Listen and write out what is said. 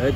Good.